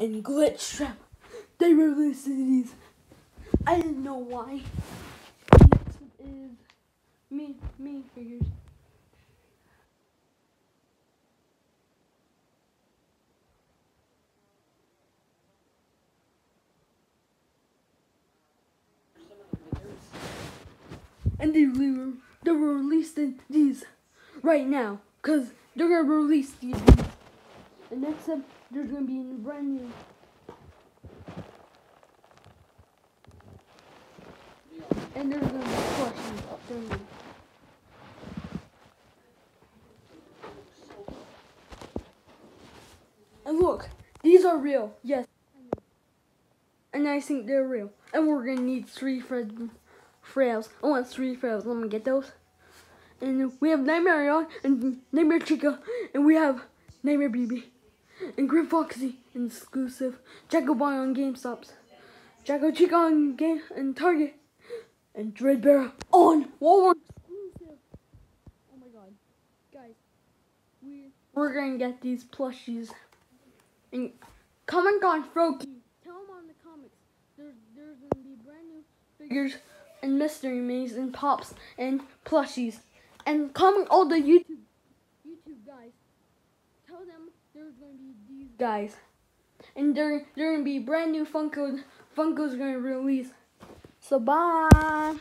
And Glitch Trap. They released these. I didn't know why. Next is me, me figures. And they were, they were releasing these right now. Because they're to release these. And next up, there's to be a brand new. And there's to be questions up there. And look, these are real. Yes. And I think they're real. And we're to need three frails. I want three frails. Let me get those. And we have Nightmare Young and Nightmare Chica. And we have Nightmare BB. And Grim Foxy exclusive. Jacko Boy on GameStops. Jack-O-Chica on Game and Target. And Dreadbear on Walmart exclusive. Oh my god. Guys. We, we're gonna get these plushies. And comment on Froakie. Tell them on the comics. There's, there's gonna be brand new figures and mystery minis and pops and plushies. And comment all the YouTube YouTube guys. Tell them there's gonna be these guys. And they're they're gonna be brand new Funko Funko's gonna release. So bye